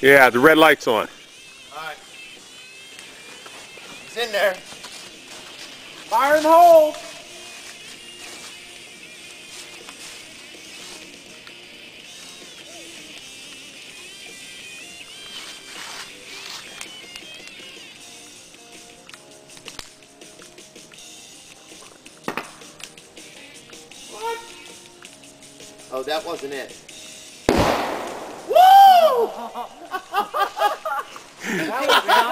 Yeah, the red light's on. Alright. It's in there. Fire in the hole. Oh, that wasn't it. That was